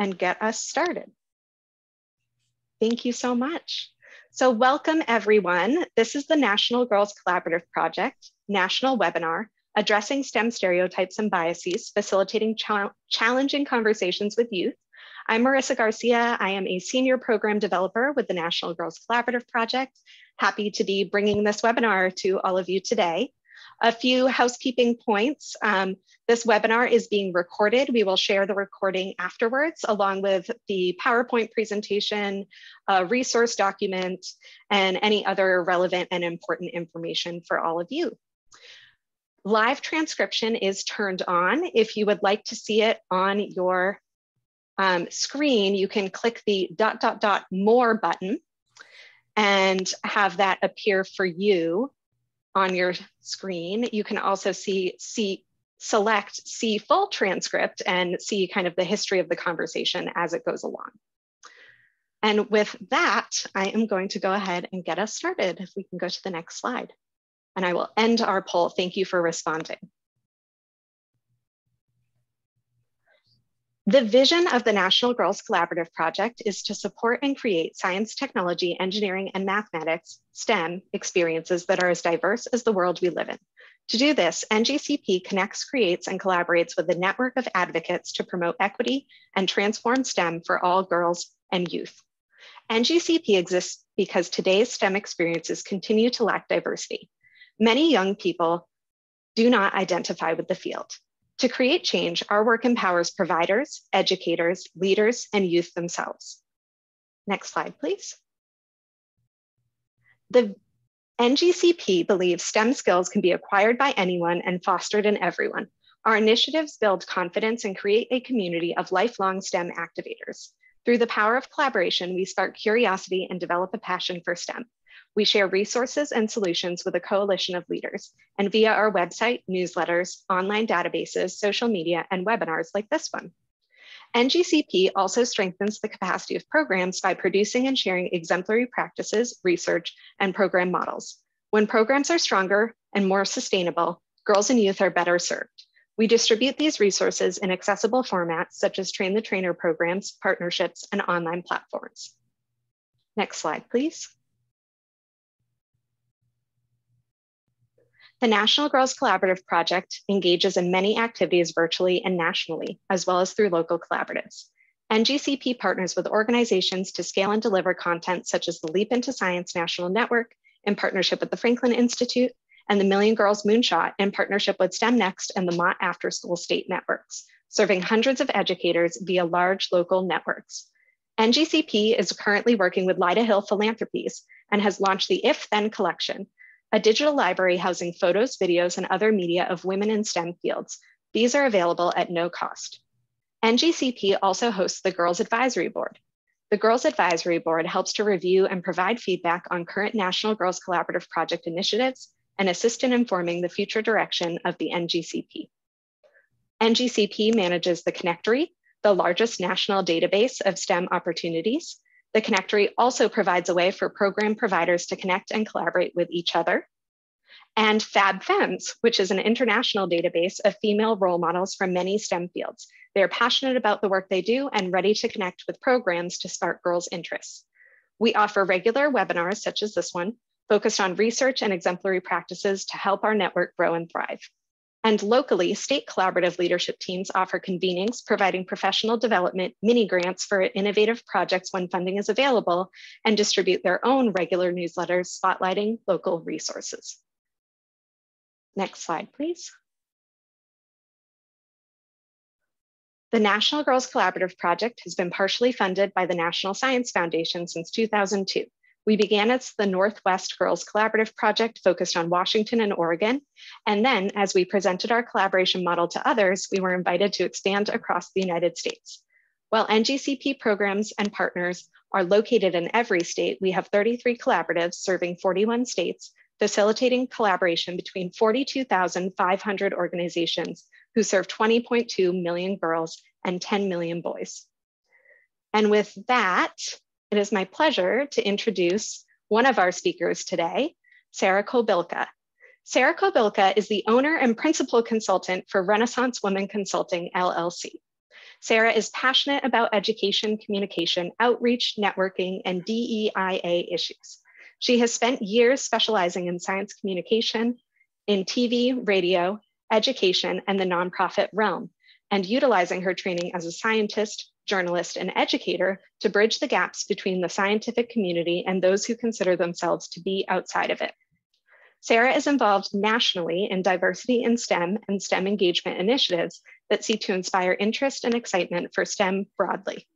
and get us started. Thank you so much. So welcome everyone. This is the National Girls Collaborative Project, national webinar, addressing STEM stereotypes and biases, facilitating challenging conversations with youth. I'm Marissa Garcia. I am a senior program developer with the National Girls Collaborative Project. Happy to be bringing this webinar to all of you today. A few housekeeping points. Um, this webinar is being recorded. We will share the recording afterwards, along with the PowerPoint presentation, a resource document, and any other relevant and important information for all of you. Live transcription is turned on. If you would like to see it on your um, screen, you can click the dot, dot, dot more button and have that appear for you on your screen. You can also see, see select see full transcript and see kind of the history of the conversation as it goes along. And with that, I am going to go ahead and get us started. If we can go to the next slide. And I will end our poll. Thank you for responding. The vision of the National Girls Collaborative Project is to support and create science, technology, engineering, and mathematics, STEM, experiences that are as diverse as the world we live in. To do this, NGCP connects, creates, and collaborates with a network of advocates to promote equity and transform STEM for all girls and youth. NGCP exists because today's STEM experiences continue to lack diversity. Many young people do not identify with the field. To create change, our work empowers providers, educators, leaders, and youth themselves. Next slide, please. The NGCP believes STEM skills can be acquired by anyone and fostered in everyone. Our initiatives build confidence and create a community of lifelong STEM activators. Through the power of collaboration, we spark curiosity and develop a passion for STEM. We share resources and solutions with a coalition of leaders and via our website, newsletters, online databases, social media, and webinars like this one. NGCP also strengthens the capacity of programs by producing and sharing exemplary practices, research, and program models. When programs are stronger and more sustainable, girls and youth are better served. We distribute these resources in accessible formats such as train the trainer programs, partnerships, and online platforms. Next slide, please. The National Girls Collaborative Project engages in many activities virtually and nationally, as well as through local collaboratives. NGCP partners with organizations to scale and deliver content such as the Leap into Science National Network in partnership with the Franklin Institute and the Million Girls Moonshot in partnership with STEM Next and the Mott After School State Networks, serving hundreds of educators via large local networks. NGCP is currently working with Lyda Hill Philanthropies and has launched the If Then collection, a digital library housing photos, videos, and other media of women in STEM fields. These are available at no cost. NGCP also hosts the Girls Advisory Board. The Girls Advisory Board helps to review and provide feedback on current National Girls Collaborative Project initiatives and assist in informing the future direction of the NGCP. NGCP manages the Connectory, the largest national database of STEM opportunities, the Connectory also provides a way for program providers to connect and collaborate with each other. And FabFems, which is an international database of female role models from many STEM fields. They are passionate about the work they do and ready to connect with programs to spark girls' interests. We offer regular webinars such as this one, focused on research and exemplary practices to help our network grow and thrive. And locally, state collaborative leadership teams offer convenings, providing professional development mini grants for innovative projects when funding is available, and distribute their own regular newsletters spotlighting local resources. Next slide, please. The National Girls Collaborative Project has been partially funded by the National Science Foundation since 2002. We began as the Northwest Girls Collaborative Project focused on Washington and Oregon. And then as we presented our collaboration model to others, we were invited to expand across the United States. While NGCP programs and partners are located in every state, we have 33 collaboratives serving 41 states, facilitating collaboration between 42,500 organizations who serve 20.2 million girls and 10 million boys. And with that, it is my pleasure to introduce one of our speakers today, Sarah Kobilka. Sarah Kobilka is the owner and principal consultant for Renaissance Women Consulting LLC. Sarah is passionate about education, communication, outreach, networking, and DEIA issues. She has spent years specializing in science communication, in TV, radio, education, and the nonprofit realm, and utilizing her training as a scientist, journalist, and educator to bridge the gaps between the scientific community and those who consider themselves to be outside of it. Sarah is involved nationally in diversity in STEM and STEM engagement initiatives that seek to inspire interest and excitement for STEM broadly.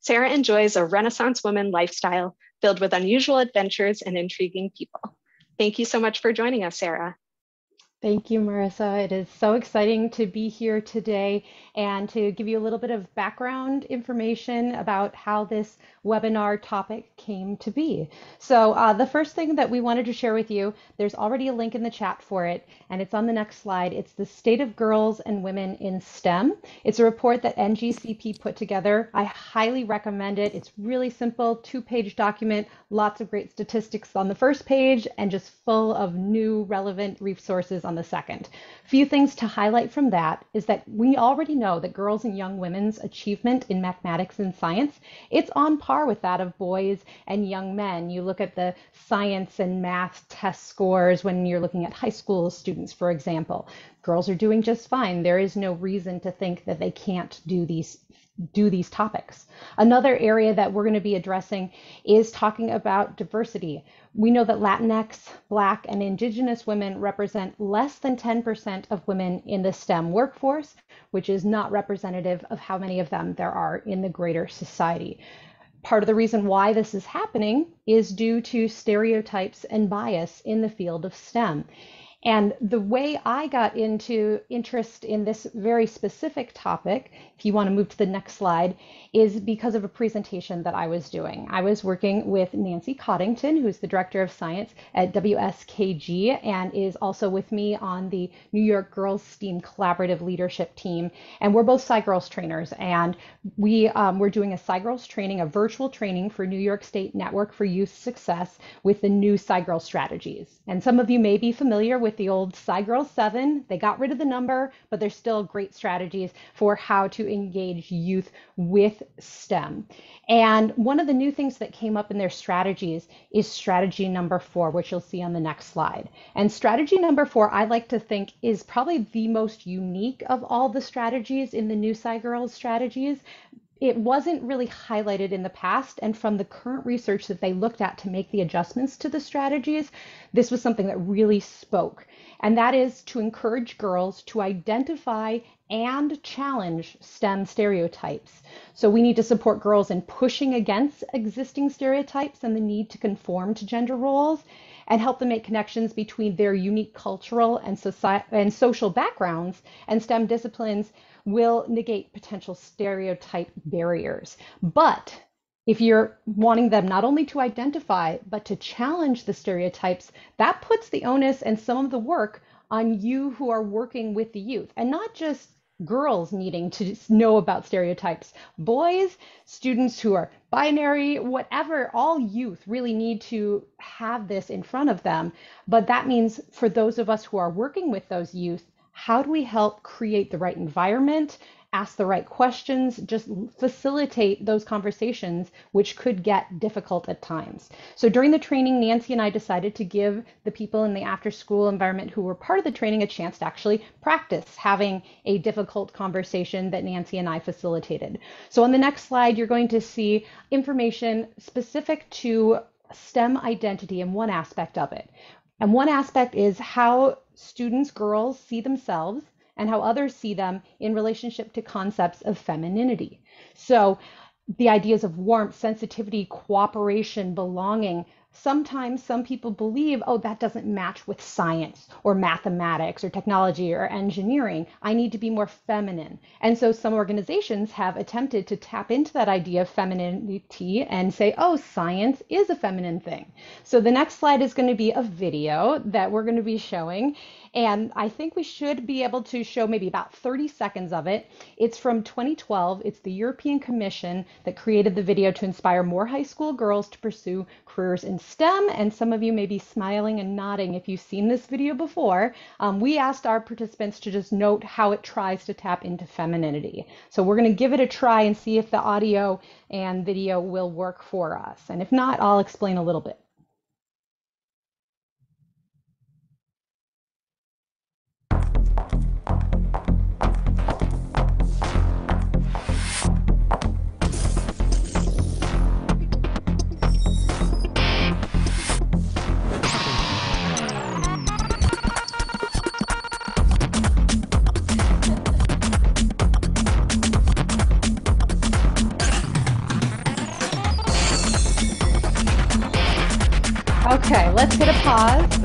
Sarah enjoys a Renaissance woman lifestyle filled with unusual adventures and intriguing people. Thank you so much for joining us, Sarah. Thank you, Marissa. It is so exciting to be here today and to give you a little bit of background information about how this webinar topic came to be. So uh, the first thing that we wanted to share with you, there's already a link in the chat for it, and it's on the next slide. It's the State of Girls and Women in STEM. It's a report that NGCP put together. I highly recommend it. It's really simple, two-page document, lots of great statistics on the first page, and just full of new relevant resources on the second. A few things to highlight from that is that we already know that girls and young women's achievement in mathematics and science, it's on par with that of boys and young men. You look at the science and math test scores when you're looking at high school students, for example. Girls are doing just fine. There is no reason to think that they can't do these do these topics. Another area that we're going to be addressing is talking about diversity. We know that Latinx, Black, and Indigenous women represent less than 10% of women in the STEM workforce, which is not representative of how many of them there are in the greater society. Part of the reason why this is happening is due to stereotypes and bias in the field of STEM. And the way I got into interest in this very specific topic, if you want to move to the next slide, is because of a presentation that I was doing. I was working with Nancy Coddington, who's the Director of Science at WSKG and is also with me on the New York Girls STEAM Collaborative Leadership Team. And we're both SciGirls trainers. And we, um, we're doing a SciGirls training, a virtual training for New York State Network for Youth Success with the new SciGirls strategies. And some of you may be familiar with the old SciGirls 7. They got rid of the number, but there's still great strategies for how to engage youth with STEM. And one of the new things that came up in their strategies is strategy number four, which you'll see on the next slide. And strategy number four, I like to think is probably the most unique of all the strategies in the new SciGirls strategies it wasn't really highlighted in the past. And from the current research that they looked at to make the adjustments to the strategies, this was something that really spoke. And that is to encourage girls to identify and challenge STEM stereotypes. So we need to support girls in pushing against existing stereotypes and the need to conform to gender roles and help them make connections between their unique cultural and, society, and social backgrounds and STEM disciplines will negate potential stereotype barriers. But if you're wanting them not only to identify, but to challenge the stereotypes, that puts the onus and some of the work on you who are working with the youth and not just girls needing to know about stereotypes. Boys, students who are binary, whatever, all youth really need to have this in front of them. But that means for those of us who are working with those youth, how do we help create the right environment, ask the right questions, just facilitate those conversations, which could get difficult at times. So during the training, Nancy and I decided to give the people in the after school environment who were part of the training a chance to actually practice having a difficult conversation that Nancy and I facilitated. So on the next slide, you're going to see information specific to STEM identity and one aspect of it. And one aspect is how students, girls, see themselves and how others see them in relationship to concepts of femininity. So the ideas of warmth, sensitivity, cooperation, belonging, sometimes some people believe, oh, that doesn't match with science or mathematics or technology or engineering. I need to be more feminine. And so some organizations have attempted to tap into that idea of femininity and say, oh, science is a feminine thing. So the next slide is going to be a video that we're going to be showing. And I think we should be able to show maybe about 30 seconds of it. It's from 2012. It's the European Commission that created the video to inspire more high school girls to pursue careers in STEM. And some of you may be smiling and nodding if you've seen this video before. Um, we asked our participants to just note how it tries to tap into femininity. So we're going to give it a try and see if the audio and video will work for us. And if not, I'll explain a little bit. Pause.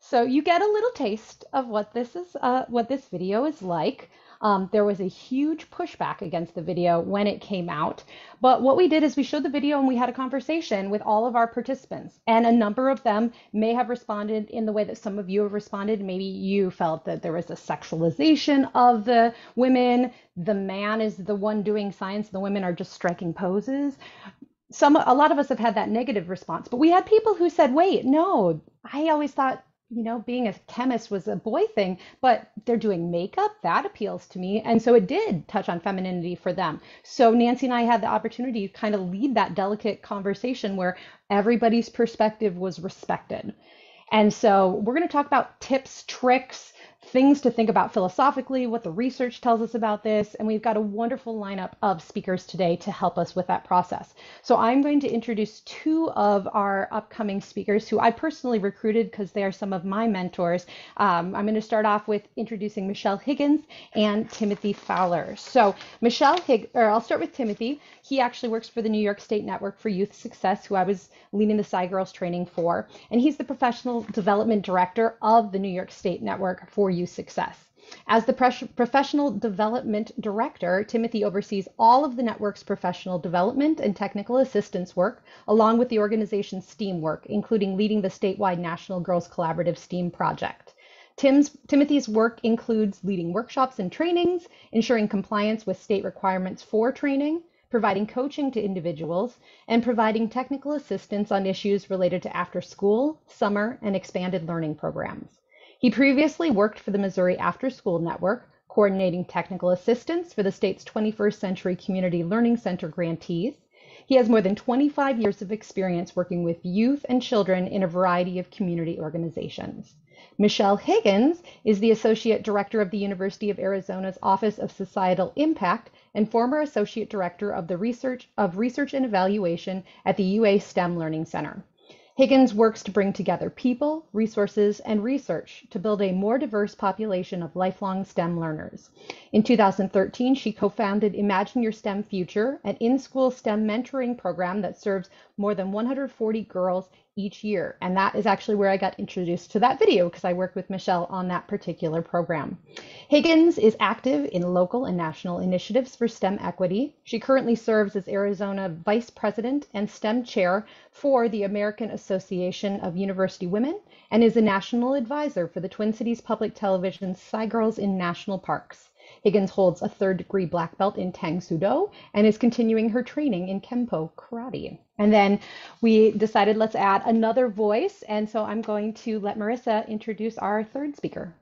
So you get a little taste of what this is, uh, what this video is like. Um, there was a huge pushback against the video when it came out. But what we did is we showed the video and we had a conversation with all of our participants. And a number of them may have responded in the way that some of you have responded. Maybe you felt that there was a sexualization of the women. The man is the one doing science, the women are just striking poses some a lot of us have had that negative response but we had people who said wait no i always thought you know being a chemist was a boy thing but they're doing makeup that appeals to me and so it did touch on femininity for them. So nancy and i had the opportunity to kind of lead that delicate conversation where everybody's perspective was respected. And so we're going to talk about tips tricks things to think about philosophically, what the research tells us about this, and we've got a wonderful lineup of speakers today to help us with that process. So I'm going to introduce two of our upcoming speakers who I personally recruited because they are some of my mentors. Um, I'm going to start off with introducing Michelle Higgins and Timothy Fowler. So Michelle Higgins, or I'll start with Timothy. He actually works for the New York State Network for Youth Success, who I was leading the SciGirls training for, and he's the professional development director of the New York State Network for Youth Success. As the professional development director, Timothy oversees all of the network's professional development and technical assistance work, along with the organization's STEAM work, including leading the statewide National Girls Collaborative STEAM project. Tim's, Timothy's work includes leading workshops and trainings, ensuring compliance with state requirements for training, providing coaching to individuals, and providing technical assistance on issues related to after school, summer, and expanded learning programs. He previously worked for the Missouri After School Network, coordinating technical assistance for the state's 21st Century Community Learning Center grantees. He has more than 25 years of experience working with youth and children in a variety of community organizations. Michelle Higgins is the Associate Director of the University of Arizona's Office of Societal Impact and former Associate Director of the Research of Research and Evaluation at the UA STEM Learning Center. Higgins works to bring together people, resources, and research to build a more diverse population of lifelong STEM learners. In 2013, she co founded Imagine Your STEM Future, an in school STEM mentoring program that serves more than 140 girls each year. And that is actually where I got introduced to that video because I worked with Michelle on that particular program. Higgins is active in local and national initiatives for STEM equity. She currently serves as Arizona Vice President and STEM Chair for the American Association of University Women and is a national advisor for the Twin Cities Public Television's SciGirls in National Parks. Higgins holds a third degree black belt in Tang Soo Do and is continuing her training in Kempo karate. And then we decided let's add another voice. And so I'm going to let Marissa introduce our third speaker.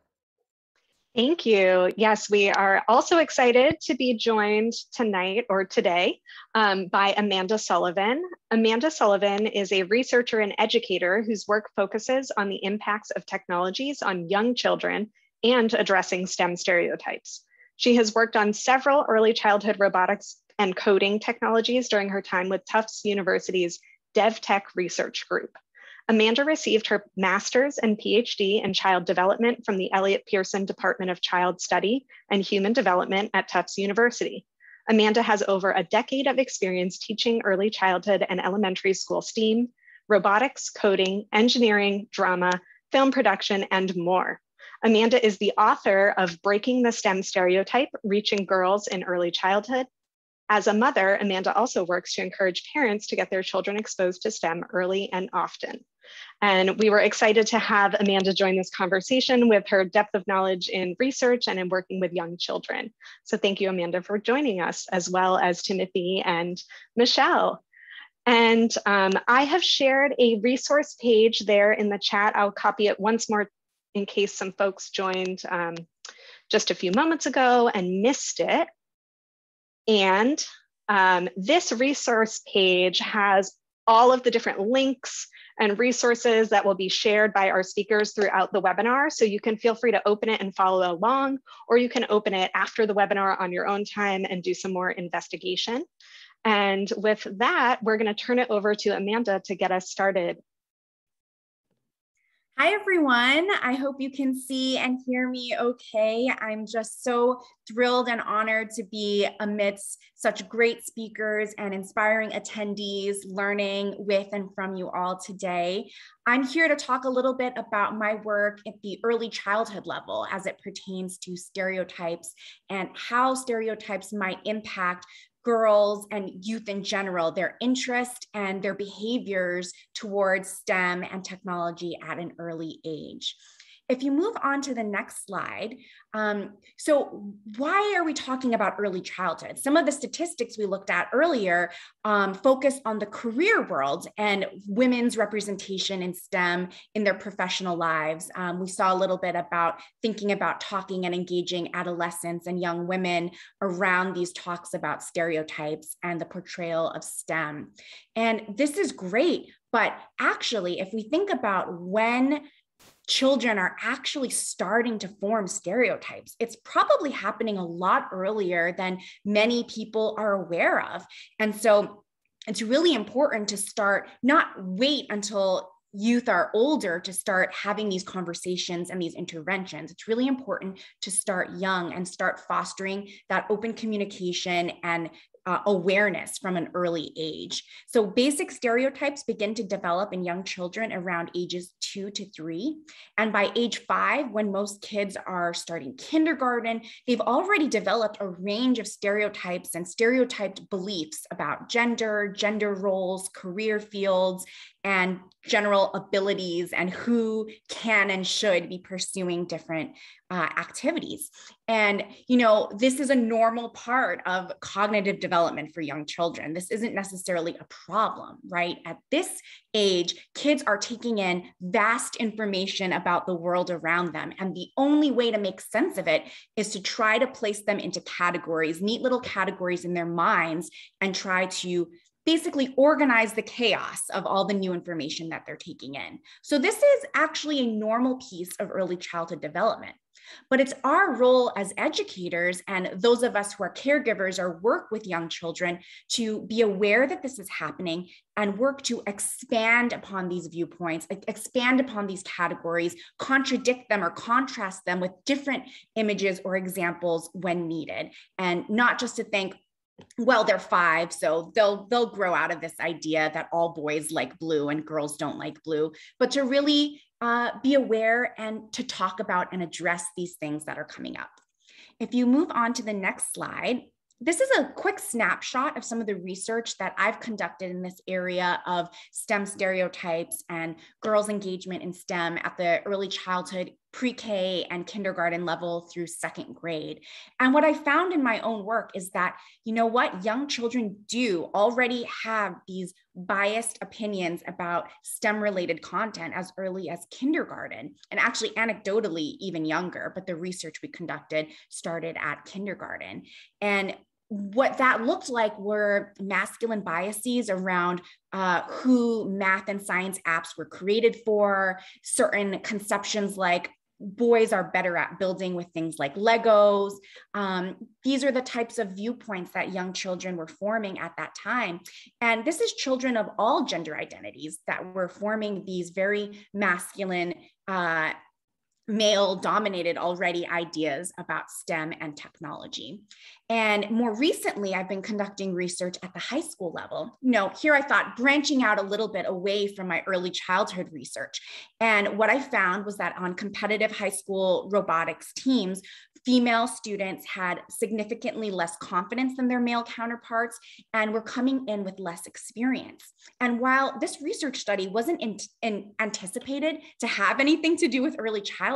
Thank you. Yes, we are also excited to be joined tonight or today um, by Amanda Sullivan. Amanda Sullivan is a researcher and educator whose work focuses on the impacts of technologies on young children and addressing STEM stereotypes. She has worked on several early childhood robotics and coding technologies during her time with Tufts University's DevTech Research Group. Amanda received her master's and PhD in child development from the Eliot Pearson Department of Child Study and Human Development at Tufts University. Amanda has over a decade of experience teaching early childhood and elementary school STEAM, robotics, coding, engineering, drama, film production, and more. Amanda is the author of Breaking the STEM Stereotype, Reaching Girls in Early Childhood, As a mother, Amanda also works to encourage parents to get their children exposed to STEM early and often. And we were excited to have Amanda join this conversation with her depth of knowledge in research and in working with young children. So thank you, Amanda, for joining us, as well as Timothy and Michelle. And um, I have shared a resource page there in the chat. I'll copy it once more in case some folks joined um, just a few moments ago and missed it. And um, this resource page has all of the different links and resources that will be shared by our speakers throughout the webinar. So you can feel free to open it and follow along, or you can open it after the webinar on your own time and do some more investigation. And with that, we're gonna turn it over to Amanda to get us started Hi, everyone. I hope you can see and hear me okay. I'm just so thrilled and honored to be amidst such great speakers and inspiring attendees learning with and from you all today. I'm here to talk a little bit about my work at the early childhood level as it pertains to stereotypes and how stereotypes might impact girls and youth in general, their interest and their behaviors towards STEM and technology at an early age. If you move on to the next slide, um, so why are we talking about early childhood? Some of the statistics we looked at earlier um, focus on the career world and women's representation in STEM in their professional lives. Um, we saw a little bit about thinking about talking and engaging adolescents and young women around these talks about stereotypes and the portrayal of STEM. And this is great, but actually, if we think about when children are actually starting to form stereotypes. It's probably happening a lot earlier than many people are aware of. And so it's really important to start, not wait until youth are older to start having these conversations and these interventions. It's really important to start young and start fostering that open communication and uh, awareness from an early age. So, basic stereotypes begin to develop in young children around ages two to three. And by age five, when most kids are starting kindergarten, they've already developed a range of stereotypes and stereotyped beliefs about gender, gender roles, career fields, and general abilities and who can and should be pursuing different uh, activities. And, you know, this is a normal part of cognitive development for young children. This isn't necessarily a problem, right? At this age, kids are taking in vast information about the world around them. And the only way to make sense of it is to try to place them into categories, neat little categories in their minds, and try to basically organize the chaos of all the new information that they're taking in. So, this is actually a normal piece of early childhood development. But it's our role as educators and those of us who are caregivers or work with young children to be aware that this is happening and work to expand upon these viewpoints, expand upon these categories, contradict them or contrast them with different images or examples when needed. And not just to think, well they're five so they'll they'll grow out of this idea that all boys like blue and girls don't like blue but to really uh, be aware and to talk about and address these things that are coming up. If you move on to the next slide this is a quick snapshot of some of the research that I've conducted in this area of STEM stereotypes and girls' engagement in STEM at the early childhood, pre K, and kindergarten level through second grade. And what I found in my own work is that, you know what, young children do already have these biased opinions about STEM related content as early as kindergarten, and actually anecdotally, even younger. But the research we conducted started at kindergarten. And what that looked like were masculine biases around uh, who math and science apps were created for, certain conceptions like boys are better at building with things like Legos. Um, these are the types of viewpoints that young children were forming at that time. And this is children of all gender identities that were forming these very masculine uh, male dominated already ideas about STEM and technology. And more recently, I've been conducting research at the high school level. You know, here I thought branching out a little bit away from my early childhood research. And what I found was that on competitive high school robotics teams, female students had significantly less confidence than their male counterparts and were coming in with less experience. And while this research study wasn't in, in anticipated to have anything to do with early childhood,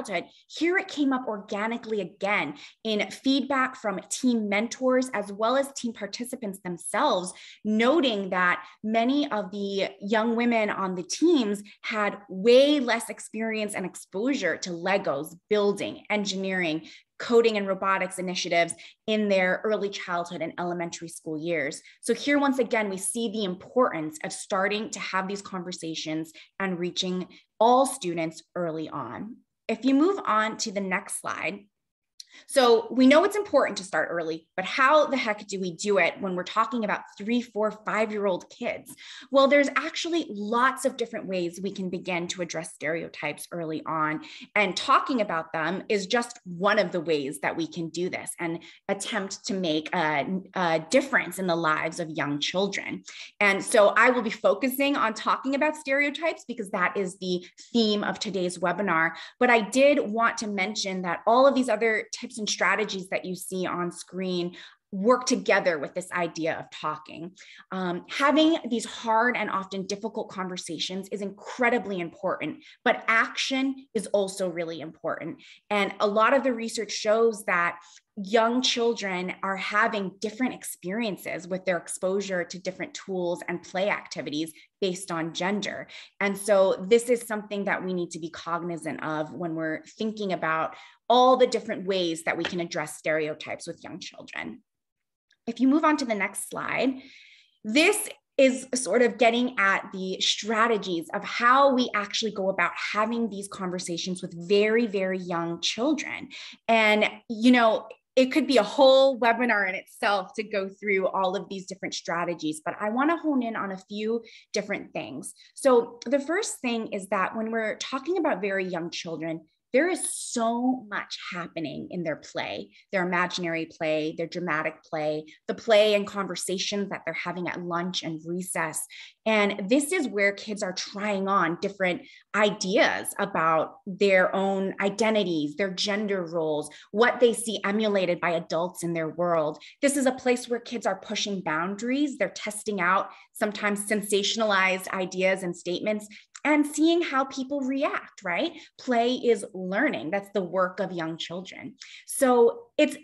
here it came up organically again in feedback from team mentors as well as team participants themselves, noting that many of the young women on the teams had way less experience and exposure to Legos, building, engineering, coding and robotics initiatives in their early childhood and elementary school years. So, here once again, we see the importance of starting to have these conversations and reaching all students early on. If you move on to the next slide, so we know it's important to start early, but how the heck do we do it when we're talking about three, four, five year old kids? Well, there's actually lots of different ways we can begin to address stereotypes early on. And talking about them is just one of the ways that we can do this and attempt to make a, a difference in the lives of young children. And so I will be focusing on talking about stereotypes because that is the theme of today's webinar. But I did want to mention that all of these other tips and strategies that you see on screen work together with this idea of talking. Um, having these hard and often difficult conversations is incredibly important, but action is also really important. And a lot of the research shows that young children are having different experiences with their exposure to different tools and play activities based on gender. And so, this is something that we need to be cognizant of when we're thinking about all the different ways that we can address stereotypes with young children. If you move on to the next slide, this is sort of getting at the strategies of how we actually go about having these conversations with very, very young children. And, you know, it could be a whole webinar in itself to go through all of these different strategies, but I want to hone in on a few different things. So, the first thing is that when we're talking about very young children, there is so much happening in their play, their imaginary play, their dramatic play, the play and conversations that they're having at lunch and recess. And this is where kids are trying on different ideas about their own identities, their gender roles, what they see emulated by adults in their world. This is a place where kids are pushing boundaries, they're testing out sometimes sensationalized ideas and statements and seeing how people react, right? Play is learning. That's the work of young children. So it's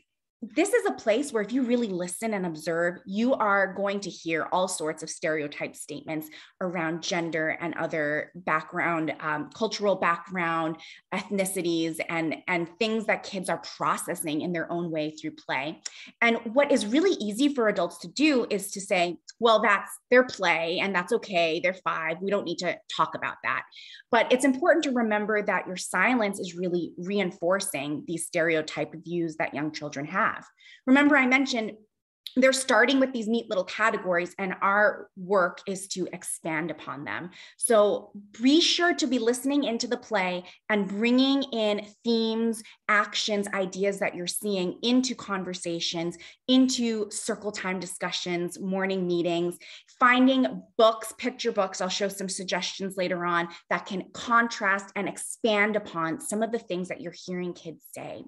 this is a place where if you really listen and observe, you are going to hear all sorts of stereotype statements around gender and other background, um, cultural background, ethnicities, and, and things that kids are processing in their own way through play. And what is really easy for adults to do is to say, well, that's their play and that's okay. They're five. We don't need to talk about that. But it's important to remember that your silence is really reinforcing these stereotype views that young children have. Remember, I mentioned they're starting with these neat little categories and our work is to expand upon them. So be sure to be listening into the play and bringing in themes actions ideas that you're seeing into conversations into circle time discussions morning meetings finding books picture books. I'll show some suggestions later on that can contrast and expand upon some of the things that you're hearing kids say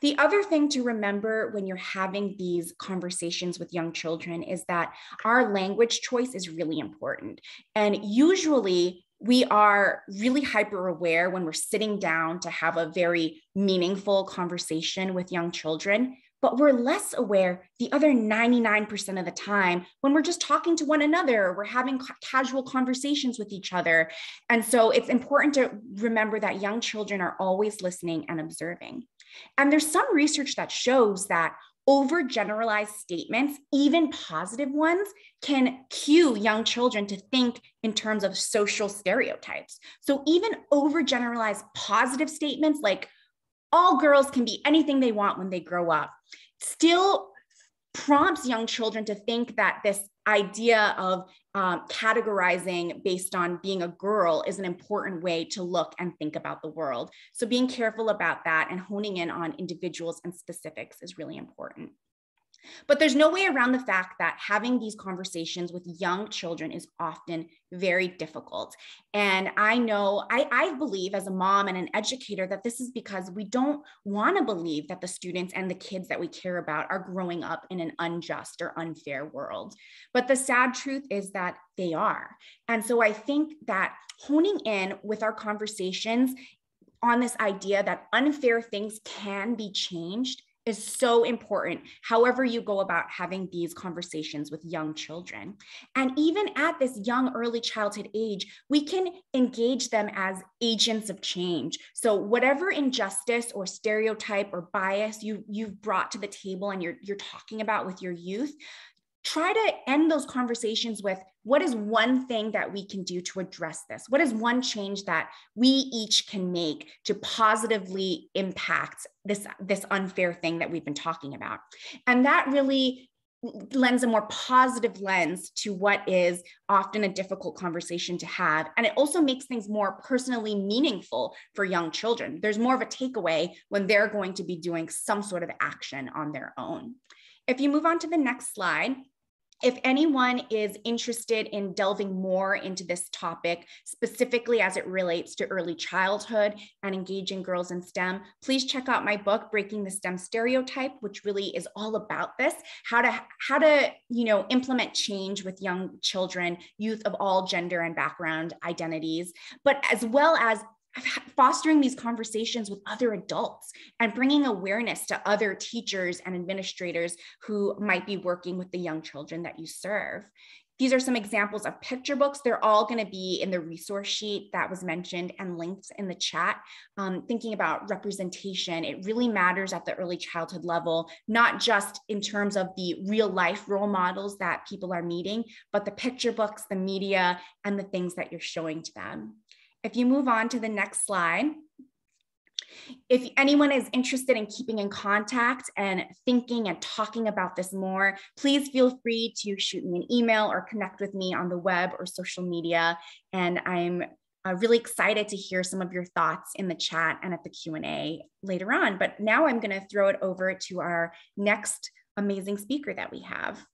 the other thing to remember when you're having these conversations with young children is that our language choice is really important. And usually, we are really hyper aware when we're sitting down to have a very meaningful conversation with young children but we're less aware the other 99% of the time when we're just talking to one another, we're having casual conversations with each other. And so it's important to remember that young children are always listening and observing. And there's some research that shows that overgeneralized statements, even positive ones, can cue young children to think in terms of social stereotypes. So even overgeneralized positive statements like all girls can be anything they want when they grow up, still prompts young children to think that this idea of um, categorizing based on being a girl is an important way to look and think about the world. So being careful about that and honing in on individuals and specifics is really important. But there's no way around the fact that having these conversations with young children is often very difficult. And I know, I, I believe as a mom and an educator that this is because we don't want to believe that the students and the kids that we care about are growing up in an unjust or unfair world. But the sad truth is that they are. And so I think that honing in with our conversations on this idea that unfair things can be changed is so important, however, you go about having these conversations with young children. And even at this young, early childhood age, we can engage them as agents of change. So, whatever injustice or stereotype or bias you, you've brought to the table and you're, you're talking about with your youth, try to end those conversations with what is one thing that we can do to address this? What is one change that we each can make to positively impact this, this unfair thing that we've been talking about? And that really lends a more positive lens to what is often a difficult conversation to have. And it also makes things more personally meaningful for young children. There's more of a takeaway when they're going to be doing some sort of action on their own. If you move on to the next slide, if anyone is interested in delving more into this topic, specifically as it relates to early childhood and engaging girls in STEM, please check out my book, Breaking the STEM Stereotype, which really is all about this, how to, how to, you know, implement change with young children, youth of all gender and background identities, but as well as fostering these conversations with other adults and bringing awareness to other teachers and administrators who might be working with the young children that you serve. These are some examples of picture books. They're all going to be in the resource sheet that was mentioned and linked in the chat. Um, thinking about representation, it really matters at the early childhood level, not just in terms of the real life role models that people are meeting, but the picture books, the media, and the things that you're showing to them. If you move on to the next slide, if anyone is interested in keeping in contact and thinking and talking about this more, please feel free to shoot me an email or connect with me on the web or social media. And I'm uh, really excited to hear some of your thoughts in the chat and at the Q&A later on. But now I'm gonna throw it over to our next amazing speaker that we have.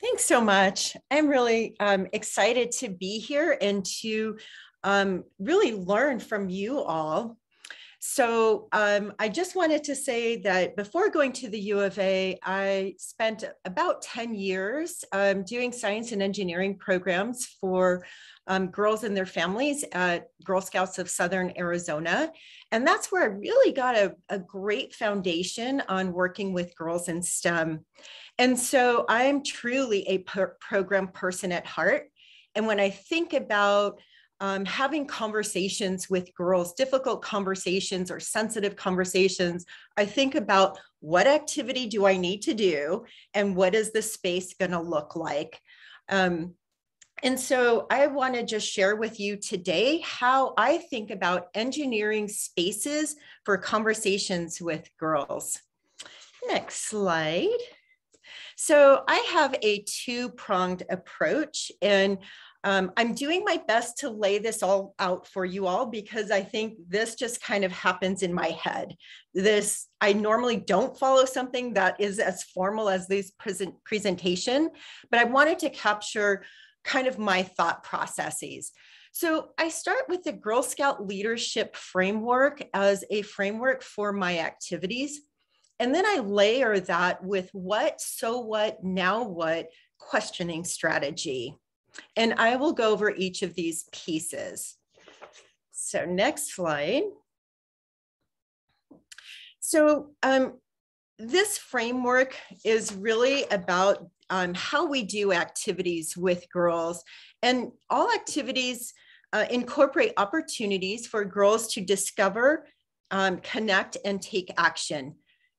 Thanks so much. I'm really um, excited to be here and to um, really learn from you all. So um, I just wanted to say that before going to the U of A, I spent about 10 years um, doing science and engineering programs for um, girls and their families at Girl Scouts of Southern Arizona. And that's where I really got a, a great foundation on working with girls in STEM. And so I'm truly a per- program person at heart. And when I think about um, having conversations with girls, difficult conversations or sensitive conversations, I think about what activity do I need to do and what is the space going to look like. Um, and so I want to just share with you today how I think about engineering spaces for conversations with girls. Next slide. So I have a two pronged approach, and um, I'm doing my best to lay this all out for you all because I think this just kind of happens in my head. This, I normally don't follow something that is as formal as this present presentation, but I wanted to capture kind of my thought processes. So I start with the Girl Scout leadership framework as a framework for my activities. And then I layer that with what, so what, now what questioning strategy. And I will go over each of these pieces. So next slide. So um, this framework is really about um, how we do activities with girls. And all activities uh, incorporate opportunities for girls to discover, um, connect, and take action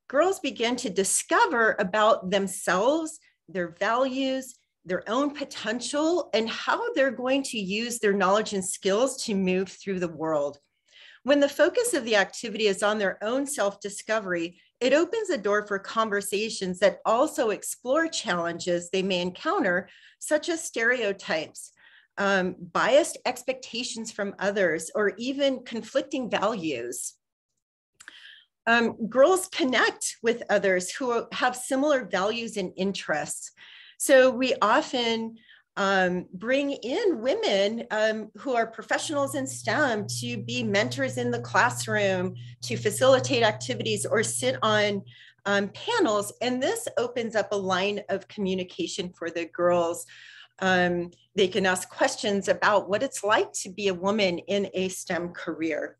girls begin to discover about themselves, their values, their own potential, and how they're going to use their knowledge and skills to move through the world. When the focus of the activity is on their own self-discovery, it opens a door for conversations that also explore challenges they may encounter, such as stereotypes, um, biased expectations from others, or even conflicting values. Um, girls connect with others who have similar values and interests. So we often um, bring in women um, who are professionals in STEM to be mentors in the classroom, to facilitate activities or sit on um, panels. And this opens up a line of communication for the girls. Um, they can ask questions about what it's like to be a woman in a STEM career.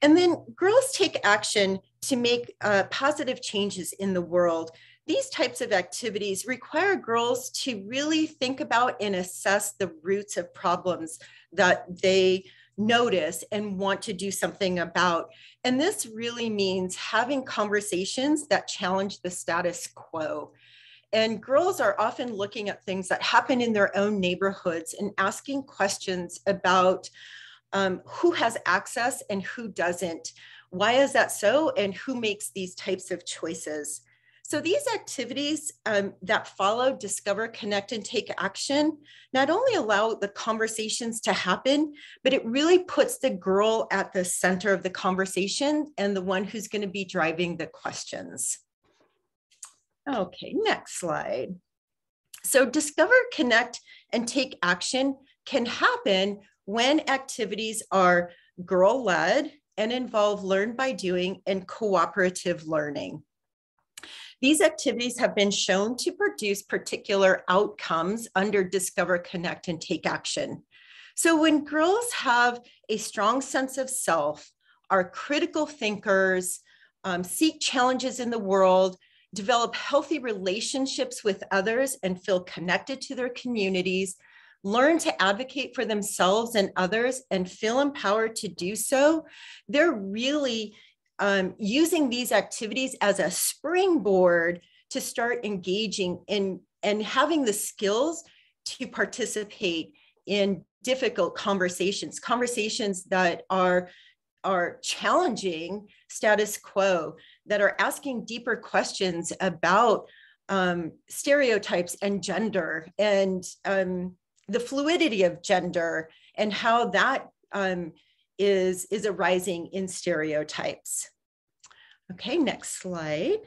And then girls take action to make uh, positive changes in the world these types of activities require girls to really think about and assess the roots of problems that they notice and want to do something about. And this really means having conversations that challenge the status quo. And girls are often looking at things that happen in their own neighborhoods and asking questions about um, who has access and who doesn't. Why is that so? And who makes these types of choices? So these activities um, that follow Discover, Connect, and Take Action not only allow the conversations to happen, but it really puts the girl at the center of the conversation and the one who's going to be driving the questions. Okay, next slide. So Discover, Connect, and Take Action can happen when activities are girl-led and involve learn by doing and cooperative learning. These activities have been shown to produce particular outcomes under Discover, Connect, and Take Action. So when girls have a strong sense of self, are critical thinkers, um, seek challenges in the world, develop healthy relationships with others and feel connected to their communities, learn to advocate for themselves and others and feel empowered to do so, they're really um, using these activities as a springboard to start engaging in and having the skills to participate in difficult conversations, conversations that are are challenging status quo, that are asking deeper questions about um, stereotypes and gender and um, the fluidity of gender and how that um, is, is arising in stereotypes. Okay, next slide.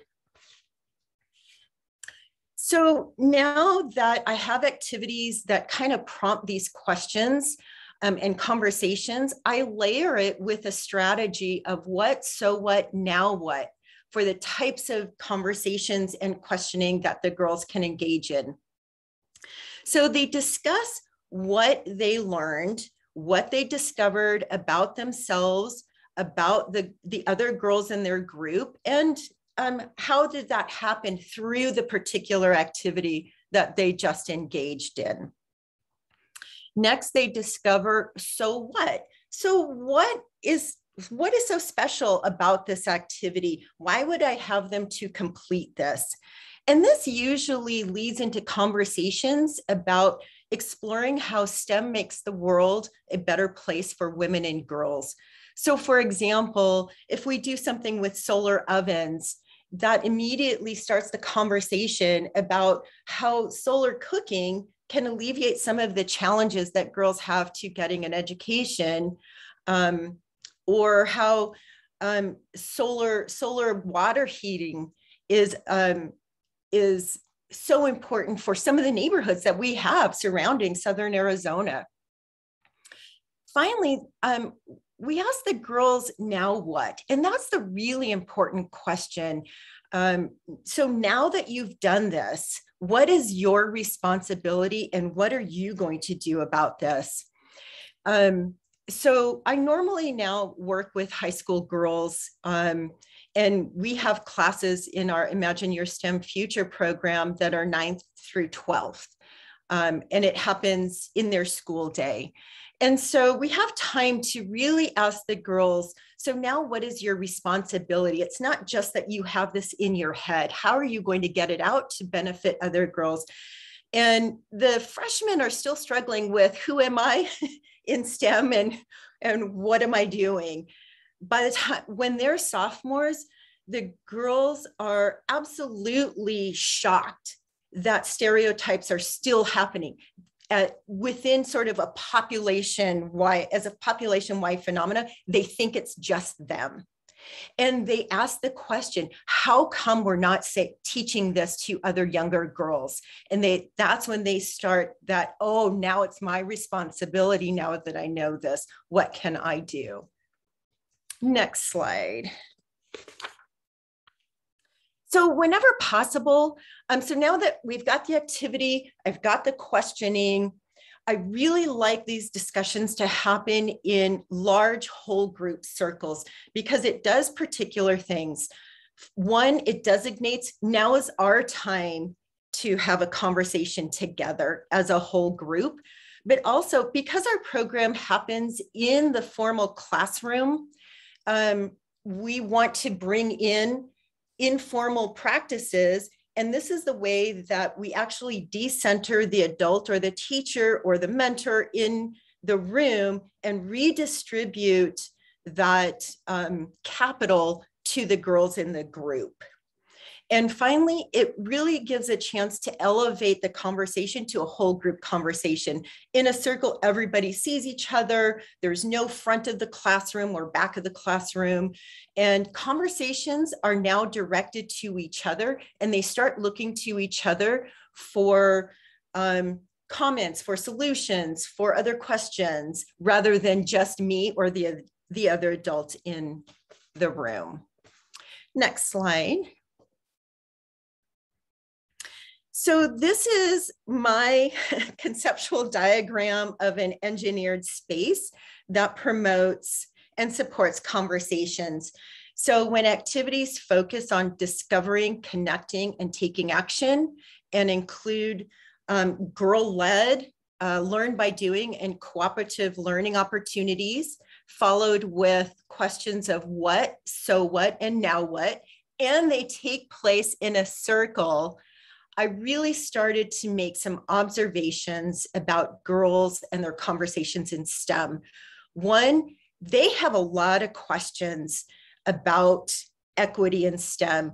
So now that I have activities that kind of prompt these questions um, and conversations, I layer it with a strategy of what, so what, now what for the types of conversations and questioning that the girls can engage in. So they discuss what they learned what they discovered about themselves, about the, the other girls in their group, and um, how did that happen through the particular activity that they just engaged in. Next, they discover, so what? So what is what is so special about this activity? Why would I have them to complete this? And this usually leads into conversations about exploring how STEM makes the world a better place for women and girls. So for example, if we do something with solar ovens, that immediately starts the conversation about how solar cooking can alleviate some of the challenges that girls have to getting an education um, or how um, solar solar water heating is um, is so important for some of the neighborhoods that we have surrounding Southern Arizona. Finally, um, we asked the girls, now what? And that's the really important question. Um, so now that you've done this, what is your responsibility and what are you going to do about this? Um, so I normally now work with high school girls um, and we have classes in our Imagine Your STEM Future program that are 9th through 12th. Um, and it happens in their school day. And so we have time to really ask the girls, so now what is your responsibility? It's not just that you have this in your head. How are you going to get it out to benefit other girls? And the freshmen are still struggling with who am I in STEM and, and what am I doing? By the time when they're sophomores, the girls are absolutely shocked that stereotypes are still happening at, within sort of a population wide as a population wide phenomena they think it's just them. And they ask the question how come we're not say, teaching this to other younger girls? And they that's when they start that oh now it's my responsibility now that i know this. What can i do next slide so whenever possible, um, so now that we've got the activity, I've got the questioning, I really like these discussions to happen in large whole group circles because it does particular things. One, it designates now is our time to have a conversation together as a whole group, but also because our program happens in the formal classroom, um, we want to bring in informal practices. And this is the way that we actually decenter the adult or the teacher or the mentor in the room and redistribute that um, capital to the girls in the group. And finally, it really gives a chance to elevate the conversation to a whole group conversation. In a circle, everybody sees each other. There's no front of the classroom or back of the classroom. And conversations are now directed to each other and they start looking to each other for um, comments, for solutions, for other questions, rather than just me or the, the other adult in the room. Next slide. So this is my conceptual diagram of an engineered space that promotes and supports conversations. So when activities focus on discovering, connecting, and taking action and include um, girl-led, uh, learn by doing and cooperative learning opportunities, followed with questions of what, so what, and now what, and they take place in a circle I really started to make some observations about girls and their conversations in STEM. One, they have a lot of questions about equity in STEM.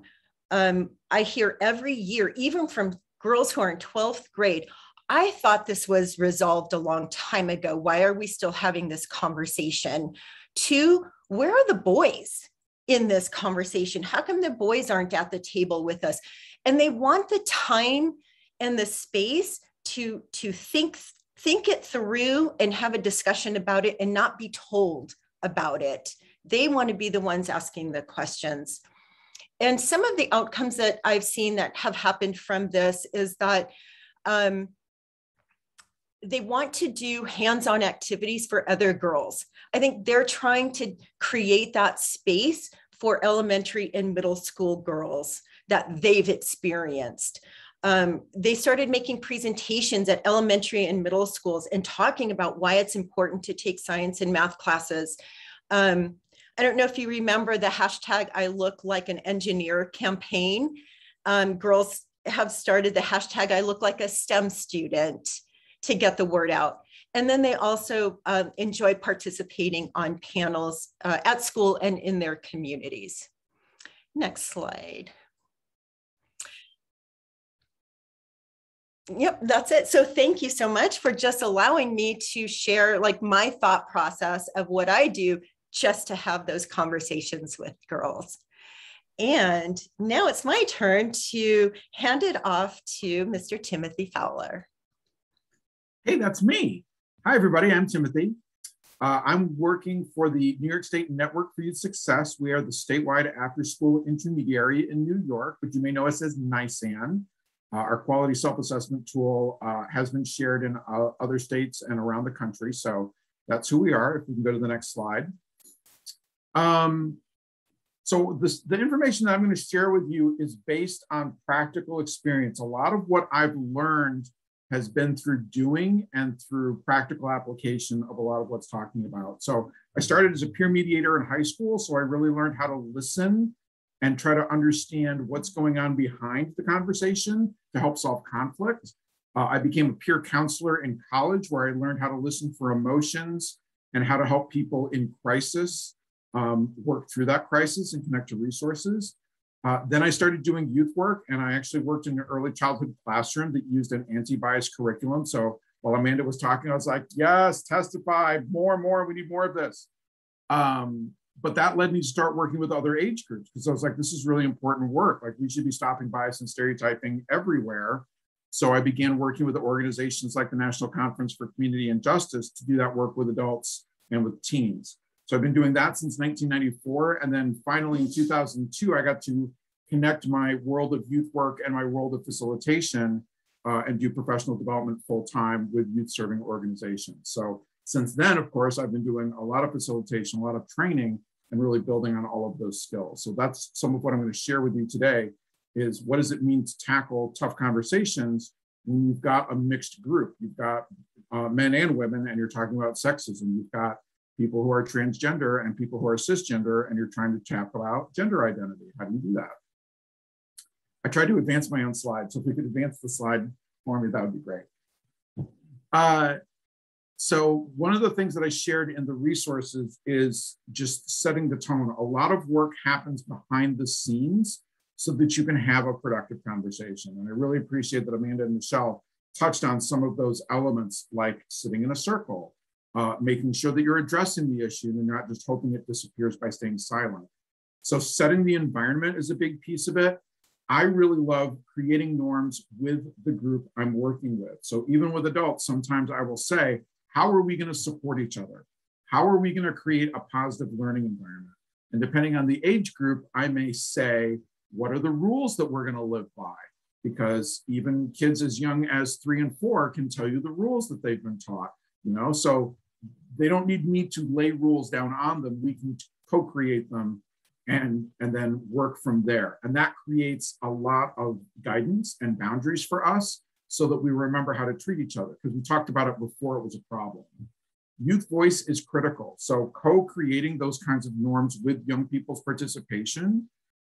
Um, I hear every year, even from girls who are in 12th grade, I thought this was resolved a long time ago. Why are we still having this conversation? Two, where are the boys in this conversation? How come the boys aren't at the table with us? And they want the time and the space to to think think it through and have a discussion about it and not be told about it. They want to be the ones asking the questions. And some of the outcomes that i've seen that have happened from this is that um, they want to do hands-on activities for other girls. I think they're trying to create that space for elementary and middle school girls that they've experienced. Um, they started making presentations at elementary and middle schools and talking about why it's important to take science and math classes. Um, I don't know if you remember the hashtag I look like an engineer campaign. Um, girls have started the hashtag I look like a STEM student to get the word out. And then they also uh, enjoy participating on panels uh, at school and in their communities. Next slide. Yep, that's it. So thank you so much for just allowing me to share like my thought process of what I do just to have those conversations with girls. And now it's my turn to hand it off to Mr. Timothy Fowler. Hey, that's me. Hi, everybody. I'm Timothy. Uh, I'm working for the New York State Network for Youth Success. We are the statewide after school intermediary in New York, but you may know us as NYSAN. Uh, our quality self-assessment tool uh, has been shared in uh, other states and around the country. So that's who we are. If we can go to the next slide. Um, so this, the information that I'm going to share with you is based on practical experience. A lot of what I've learned has been through doing and through practical application of a lot of what's talking about. So I started as a peer mediator in high school. So I really learned how to listen and try to understand what's going on behind the conversation to help solve conflict. Uh, I became a peer counselor in college where I learned how to listen for emotions and how to help people in crisis um, work through that crisis and connect to resources. Uh, then I started doing youth work and I actually worked in an early childhood classroom that used an anti-bias curriculum. So while Amanda was talking, I was like, yes, testify, more, more, we need more of this. Um, but that led me to start working with other age groups because I was like, this is really important work. Like we should be stopping bias and stereotyping everywhere. So I began working with organizations like the National Conference for Community and Justice to do that work with adults and with teens. So I've been doing that since 1994. And then finally in 2002, I got to connect my world of youth work and my world of facilitation uh, and do professional development full time with youth serving organizations. So since then, of course, I've been doing a lot of facilitation, a lot of training, and really building on all of those skills. So that's some of what I'm going to share with you today is what does it mean to tackle tough conversations when you've got a mixed group? You've got uh, men and women, and you're talking about sexism. You've got people who are transgender and people who are cisgender, and you're trying to tackle out gender identity. How do you do that? I tried to advance my own slide, so if we could advance the slide for me, that would be great. Uh, so one of the things that I shared in the resources is just setting the tone. A lot of work happens behind the scenes so that you can have a productive conversation. And I really appreciate that Amanda and Michelle touched on some of those elements like sitting in a circle, uh, making sure that you're addressing the issue and not just hoping it disappears by staying silent. So setting the environment is a big piece of it. I really love creating norms with the group I'm working with. So even with adults, sometimes I will say, how are we going to support each other? How are we going to create a positive learning environment? And depending on the age group, I may say, what are the rules that we're going to live by? Because even kids as young as three and four can tell you the rules that they've been taught, you know? So they don't need me to lay rules down on them. We can co-create them and, and then work from there. And that creates a lot of guidance and boundaries for us so that we remember how to treat each other because we talked about it before it was a problem. Youth voice is critical. So co-creating those kinds of norms with young people's participation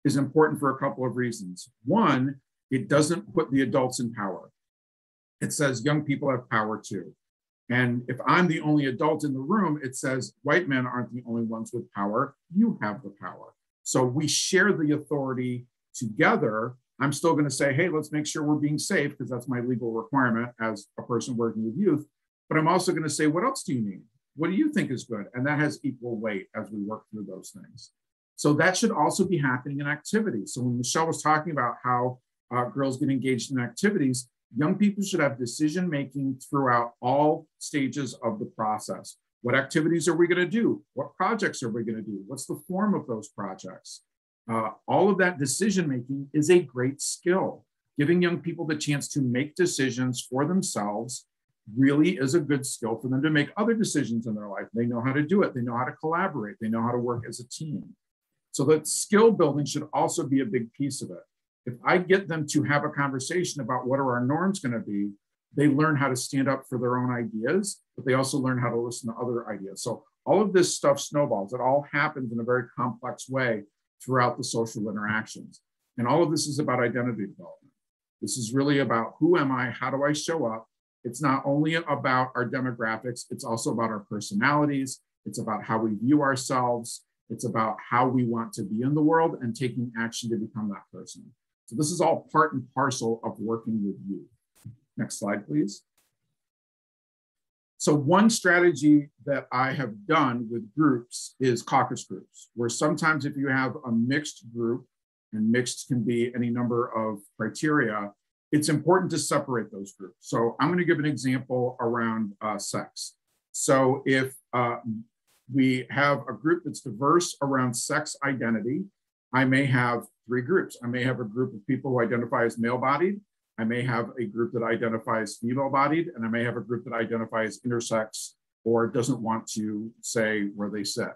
is important for a couple of reasons. One, it doesn't put the adults in power. It says young people have power too. And if I'm the only adult in the room, it says white men aren't the only ones with power. You have the power. So we share the authority together I'm still going to say, hey, let's make sure we're being safe because that's my legal requirement as a person working with youth. But I'm also going to say, what else do you need? What do you think is good? And that has equal weight as we work through those things. So that should also be happening in activities. So when Michelle was talking about how uh, girls get engaged in activities, young people should have decision making throughout all stages of the process. What activities are we going to do? What projects are we going to do? What's the form of those projects? Uh, all of that decision making is a great skill. Giving young people the chance to make decisions for themselves really is a good skill for them to make other decisions in their life. They know how to do it, they know how to collaborate, they know how to work as a team. So that skill building should also be a big piece of it. If I get them to have a conversation about what are our norms going to be, they learn how to stand up for their own ideas, but they also learn how to listen to other ideas. So all of this stuff snowballs. It all happens in a very complex way throughout the social interactions. And all of this is about identity development. This is really about who am I? How do I show up? It's not only about our demographics, it's also about our personalities. It's about how we view ourselves. It's about how we want to be in the world and taking action to become that person. So this is all part and parcel of working with you. Next slide, please. So one strategy that I have done with groups is caucus groups, where sometimes if you have a mixed group, and mixed can be any number of criteria, it's important to separate those groups. So I'm going to give an example around uh, sex. So if uh, we have a group that's diverse around sex identity, I may have three groups. I may have a group of people who identify as male bodied, I may have a group that identifies female bodied, and I may have a group that identifies intersex or doesn't want to say where they sit.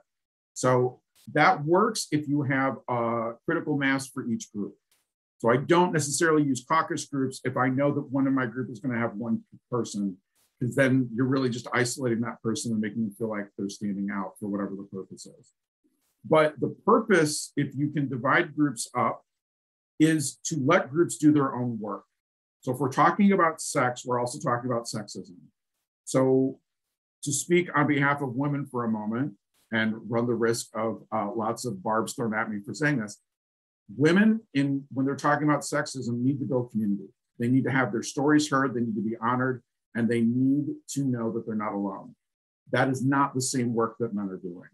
So that works if you have a critical mass for each group. So I don't necessarily use caucus groups if I know that one of my group is going to have one person, because then you're really just isolating that person and making them feel like they're standing out for whatever the purpose is. But the purpose, if you can divide groups up, is to let groups do their own work. So if we're talking about sex, we're also talking about sexism. So to speak on behalf of women for a moment and run the risk of uh, lots of barbs thrown at me for saying this, women in when they're talking about sexism need to build community. They need to have their stories heard, they need to be honored, and they need to know that they're not alone. That is not the same work that men are doing.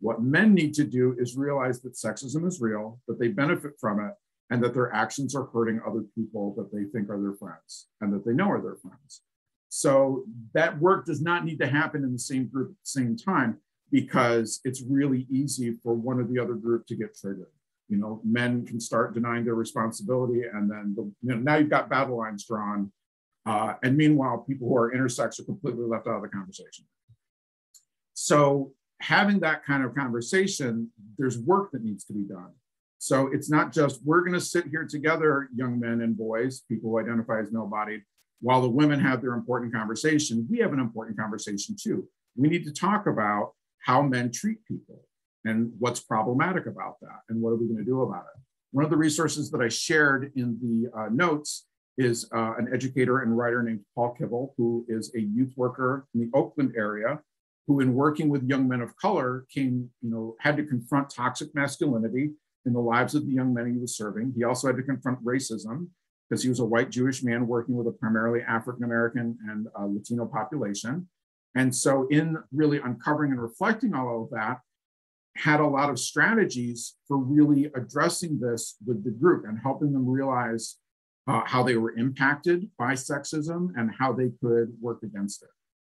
What men need to do is realize that sexism is real, that they benefit from it, and that their actions are hurting other people that they think are their friends and that they know are their friends. So that work does not need to happen in the same group at the same time because it's really easy for one or the other group to get triggered. You know, men can start denying their responsibility, and then the, you know, now you've got battle lines drawn. Uh, and meanwhile, people who are intersex are completely left out of the conversation. So having that kind of conversation, there's work that needs to be done. So it's not just we're going to sit here together, young men and boys, people who identify as male bodied, while the women have their important conversation. We have an important conversation too. We need to talk about how men treat people and what's problematic about that and what are we going to do about it. One of the resources that I shared in the uh, notes is uh, an educator and writer named Paul Kivel, who is a youth worker in the Oakland area, who in working with young men of color came, you know, had to confront toxic masculinity in the lives of the young men he was serving. He also had to confront racism because he was a white Jewish man working with a primarily African American and uh, Latino population. And so, in really uncovering and reflecting all of that, had a lot of strategies for really addressing this with the group and helping them realize uh, how they were impacted by sexism and how they could work against it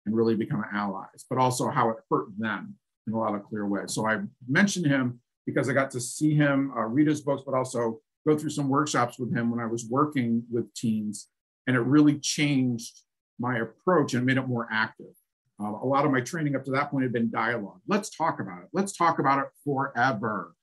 and really become allies, but also how it hurt them in a lot of clear ways. So I mentioned him because I got to see him uh, read his books, but also go through some workshops with him when I was working with teens. And it really changed my approach and made it more active. Uh, a lot of my training up to that point had been dialogue. Let's talk about it. Let's talk about it forever.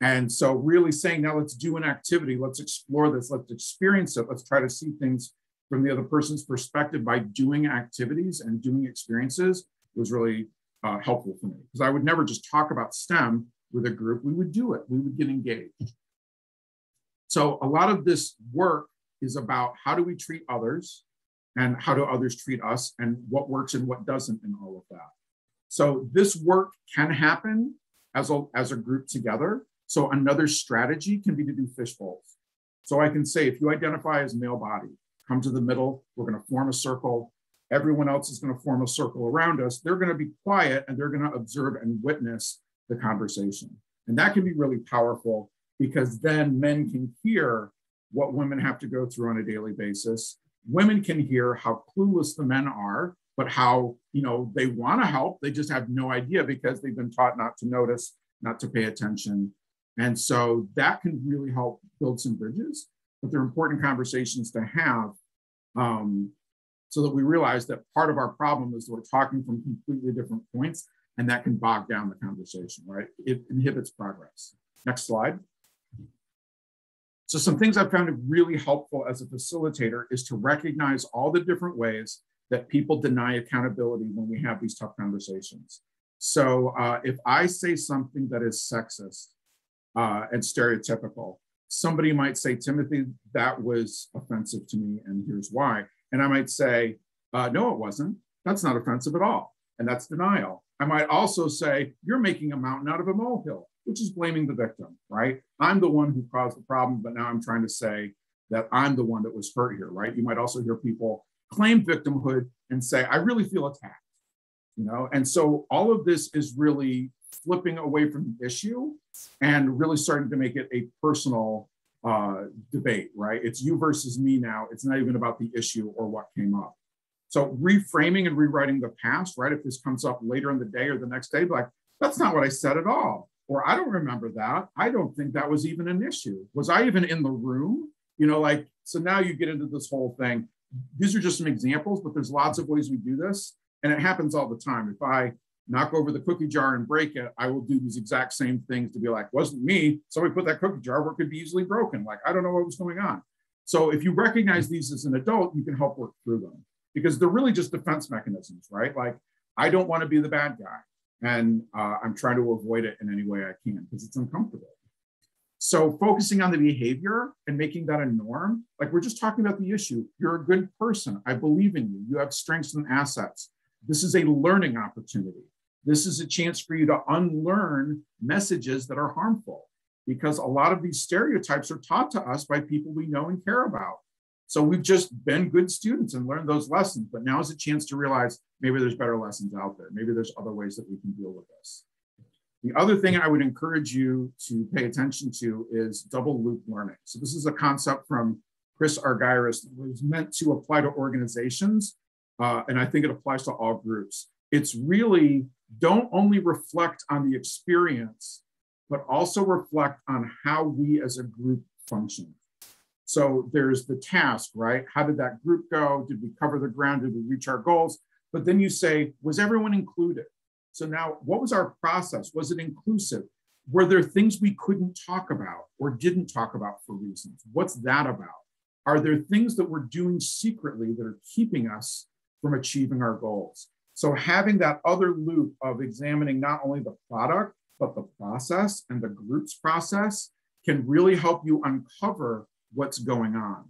And so, really saying, now let's do an activity, let's explore this, let's experience it, let's try to see things from the other person's perspective by doing activities and doing experiences was really uh, helpful for me because I would never just talk about STEM with a group, we would do it, we would get engaged. So a lot of this work is about how do we treat others and how do others treat us and what works and what doesn't in all of that. So this work can happen as a, as a group together. So another strategy can be to do fish bowls. So I can say, if you identify as male body, come to the middle, we're gonna form a circle. Everyone else is gonna form a circle around us. They're gonna be quiet and they're gonna observe and witness the conversation. And that can be really powerful because then men can hear what women have to go through on a daily basis. Women can hear how clueless the men are, but how, you know, they want to help. They just have no idea because they've been taught not to notice, not to pay attention. And so that can really help build some bridges, but they're important conversations to have um, so that we realize that part of our problem is we're talking from completely different points and that can bog down the conversation, right? It inhibits progress. Next slide. So some things I've found really helpful as a facilitator is to recognize all the different ways that people deny accountability when we have these tough conversations. So uh, if I say something that is sexist uh, and stereotypical, somebody might say, Timothy, that was offensive to me, and here's why. And I might say, uh, no, it wasn't. That's not offensive at all. And that's denial. I might also say, you're making a mountain out of a molehill, which is blaming the victim, right? I'm the one who caused the problem, but now I'm trying to say that I'm the one that was hurt here, right? You might also hear people claim victimhood and say, I really feel attacked, you know? And so all of this is really flipping away from the issue and really starting to make it a personal uh, debate, right? It's you versus me now. It's not even about the issue or what came up. So reframing and rewriting the past, right? If this comes up later in the day or the next day, like, that's not what I said at all. Or I don't remember that. I don't think that was even an issue. Was I even in the room? You know, like, so now you get into this whole thing. These are just some examples, but there's lots of ways we do this. And it happens all the time. If I knock over the cookie jar and break it, I will do these exact same things to be like, wasn't me. Somebody put that cookie jar where it could be easily broken. Like, I don't know what was going on. So if you recognize these as an adult, you can help work through them because they're really just defense mechanisms, right? Like, I don't want to be the bad guy. And uh, I'm trying to avoid it in any way I can because it's uncomfortable. So focusing on the behavior and making that a norm, like we're just talking about the issue. You're a good person. I believe in you. You have strengths and assets. This is a learning opportunity. This is a chance for you to unlearn messages that are harmful because a lot of these stereotypes are taught to us by people we know and care about. So we've just been good students and learned those lessons, but now is a chance to realize maybe there's better lessons out there. Maybe there's other ways that we can deal with this. The other thing I would encourage you to pay attention to is double loop learning. So this is a concept from Chris Argyris that was meant to apply to organizations, uh, and I think it applies to all groups. It's really don't only reflect on the experience, but also reflect on how we as a group function. So there's the task, right? How did that group go? Did we cover the ground? Did we reach our goals? But then you say, was everyone included? So now, what was our process? Was it inclusive? Were there things we couldn't talk about or didn't talk about for reasons? What's that about? Are there things that we're doing secretly that are keeping us from achieving our goals? So having that other loop of examining not only the product, but the process and the group's process can really help you uncover what's going on.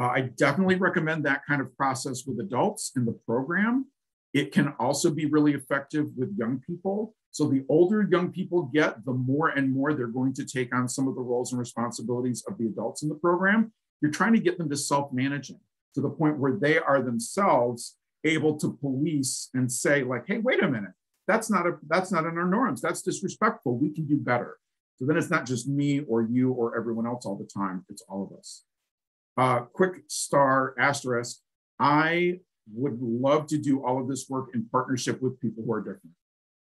Uh, I definitely recommend that kind of process with adults in the program. It can also be really effective with young people. So the older young people get, the more and more they're going to take on some of the roles and responsibilities of the adults in the program. You're trying to get them to self-managing to the point where they are themselves able to police and say like, hey, wait a minute, that's not a that's not in our norms. That's disrespectful. We can do better. So then it's not just me or you or everyone else all the time. It's all of us. Uh, quick star asterisk. I would love to do all of this work in partnership with people who are different.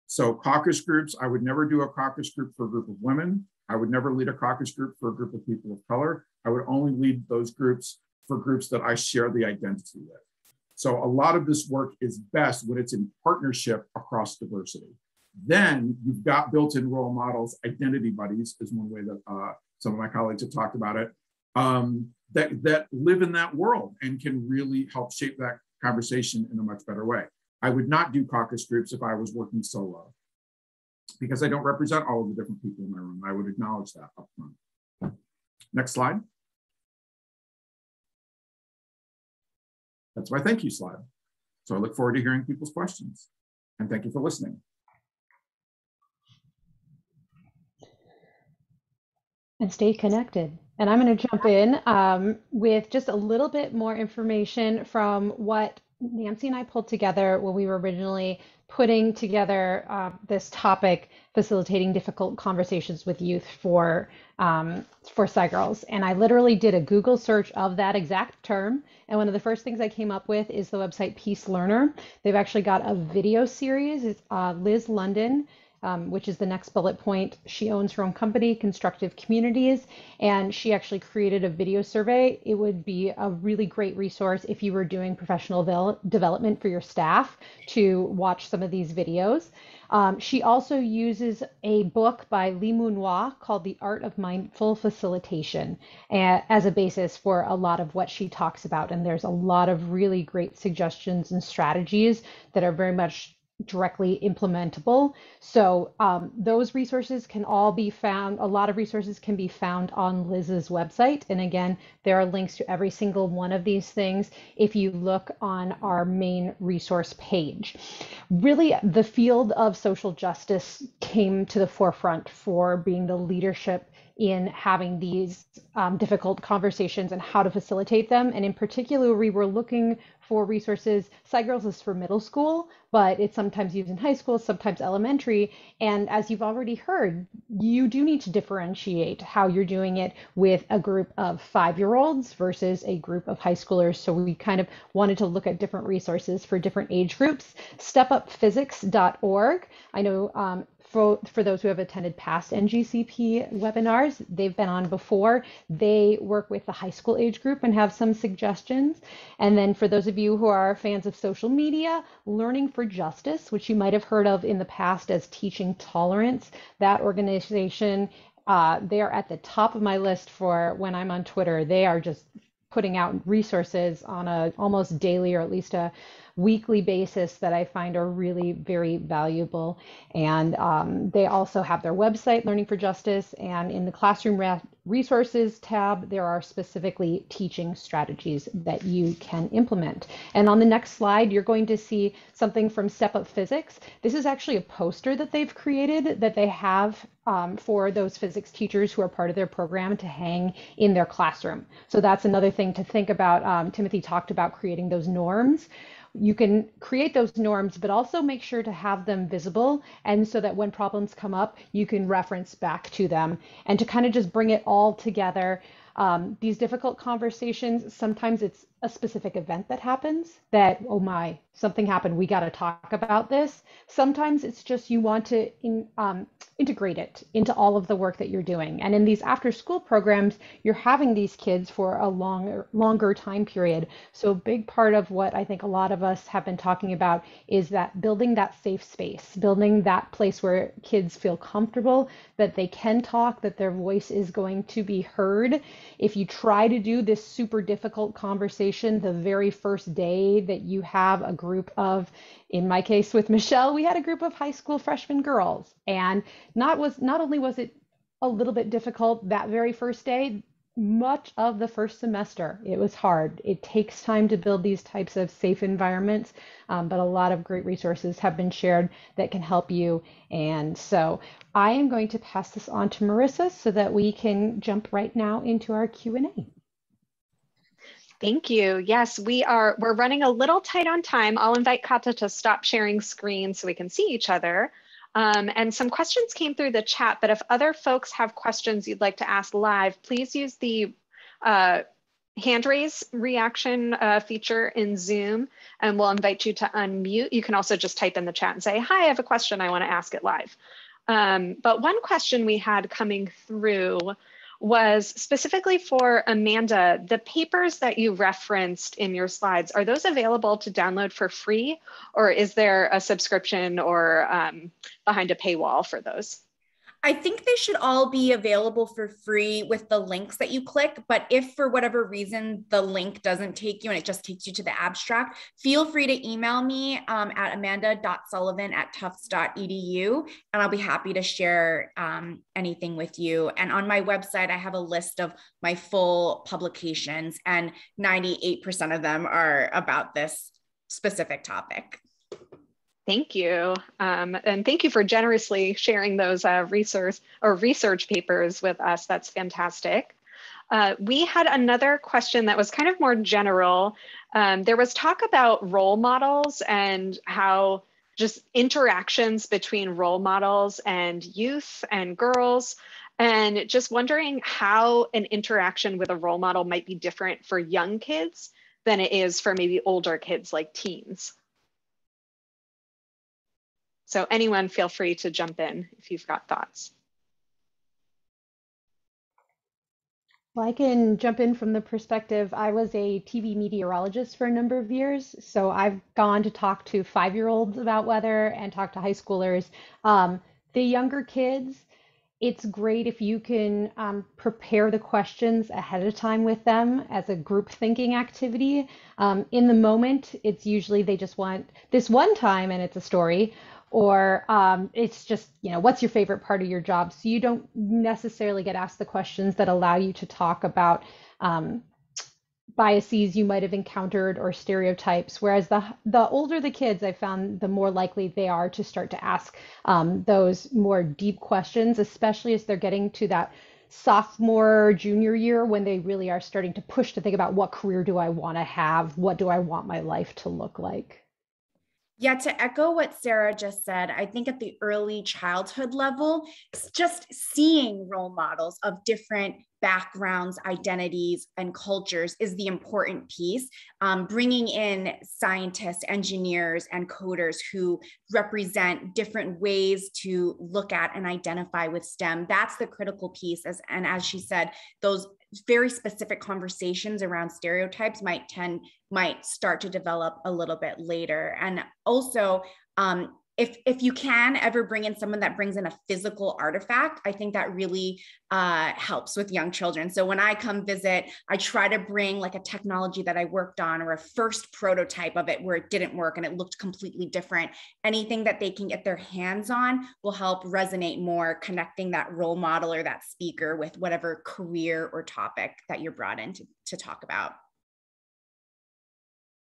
So caucus groups, I would never do a caucus group for a group of women. I would never lead a caucus group for a group of people of color. I would only lead those groups for groups that I share the identity with. So a lot of this work is best when it's in partnership across diversity. Then you've got built-in role models. Identity buddies is one way that uh, some of my colleagues have talked about it. Um, that that live in that world and can really help shape that conversation in a much better way. I would not do caucus groups if I was working solo because I don't represent all of the different people in my room. I would acknowledge that up front. Next slide. That's my thank you slide. So I look forward to hearing people's questions and thank you for listening. And stay connected. And I'm going to jump in um, with just a little bit more information from what Nancy and I pulled together when we were originally putting together uh, this topic, facilitating difficult conversations with youth for um, for SciGirls. And I literally did a Google search of that exact term. And one of the first things I came up with is the website Peace Learner. They've actually got a video series. It's uh, Liz London um, which is the next bullet point. She owns her own company, Constructive Communities, and she actually created a video survey. It would be a really great resource if you were doing professional development for your staff to watch some of these videos. Um, she also uses a book by Lee Moon called The Art of Mindful Facilitation as a basis for a lot of what she talks about. And there's a lot of really great suggestions and strategies that are very much directly implementable. So um, those resources can all be found, a lot of resources can be found on Liz's website. And again, there are links to every single one of these things if you look on our main resource page. Really, the field of social justice came to the forefront for being the leadership in having these um, difficult conversations and how to facilitate them. And in particular, we were looking for resources. SciGirls is for middle school, but it's sometimes used in high school, sometimes elementary. And as you've already heard, you do need to differentiate how you're doing it with a group of five year olds versus a group of high schoolers. So we kind of wanted to look at different resources for different age groups. StepUpPhysics.org. I know um, for, for those who have attended past NGCP webinars, they've been on before. They work with the high school age group and have some suggestions. And then for those of you who are fans of social media, Learning for Justice, which you might have heard of in the past as Teaching Tolerance, that organization, uh, they are at the top of my list for when I'm on Twitter. They are just putting out resources on a almost daily or at least a weekly basis that I find are really very valuable. And um, they also have their website, Learning for Justice, and in the classroom resources tab, there are specifically teaching strategies that you can implement. And on the next slide, you're going to see something from Step Up Physics. This is actually a poster that they've created that they have um, for those physics teachers who are part of their program to hang in their classroom. So that's another thing to think about. Um, Timothy talked about creating those norms you can create those norms, but also make sure to have them visible. And so that when problems come up, you can reference back to them and to kind of just bring it all together. Um, these difficult conversations, sometimes it's a specific event that happens that, oh my, something happened, we got to talk about this. Sometimes it's just you want to in, um, integrate it into all of the work that you're doing. And in these after school programs, you're having these kids for a longer, longer time period. So a big part of what I think a lot of us have been talking about is that building that safe space, building that place where kids feel comfortable, that they can talk, that their voice is going to be heard. If you try to do this super difficult conversation, the very first day that you have a group of in my case with Michelle we had a group of high school freshman girls. And not was not only was it a little bit difficult that very first day much of the first semester it was hard. It takes time to build these types of safe environments um, but a lot of great resources have been shared that can help you. And so i am going to pass this on to marissa so that we can jump right now into our q&a Thank you. Yes, we are, we're running a little tight on time. I'll invite Kata to stop sharing screen so we can see each other. Um, and some questions came through the chat, but if other folks have questions you'd like to ask live, please use the uh, hand raise reaction uh, feature in Zoom, and we'll invite you to unmute. You can also just type in the chat and say, hi, I have a question, I wanna ask it live. Um, but one question we had coming through was specifically for Amanda, the papers that you referenced in your slides, are those available to download for free or is there a subscription or um, behind a paywall for those? I think they should all be available for free with the links that you click. But if for whatever reason the link doesn't take you and it just takes you to the abstract, feel free to email me um, at amanda.sullivan at tufts.edu and I'll be happy to share um, anything with you. And on my website, I have a list of my full publications, and 98% of them are about this specific topic. Thank you. Um, and thank you for generously sharing those uh, research or research papers with us. That's fantastic. Uh, we had another question that was kind of more general. Um, there was talk about role models and how just interactions between role models and youth and girls and just wondering how an interaction with a role model might be different for young kids than it is for maybe older kids like teens. So anyone feel free to jump in if you've got thoughts. Well, I can jump in from the perspective. I was a TV meteorologist for a number of years, so I've gone to talk to five-year-olds about weather and talk to high schoolers. Um, the younger kids, it's great if you can um, prepare the questions ahead of time with them as a group thinking activity. Um, in the moment, it's usually they just want this one time and it's a story, or um, it's just you know what's your favorite part of your job? So you don't necessarily get asked the questions that allow you to talk about um, biases you might have encountered or stereotypes whereas the the older the kids i found the more likely they are to start to ask um, those more deep questions especially as they're getting to that sophomore junior year when they really are starting to push to think about what career do i want to have? What do i want my life to look like yeah, to echo what Sarah just said, I think at the early childhood level, just seeing role models of different backgrounds, identities, and cultures is the important piece. Um, bringing in scientists, engineers, and coders who represent different ways to look at and identify with STEM, that's the critical piece. As, and as she said, those very specific conversations around stereotypes might tend might start to develop a little bit later. And also um, if if you can ever bring in someone that brings in a physical artifact i think that really uh, helps with young children. So when i come visit i try to bring like a technology that i worked on or a first prototype of it where it didn't work and it looked completely different. Anything that they can get their hands on will help resonate more connecting that role model or that speaker with whatever career or topic that you're brought in to, to talk about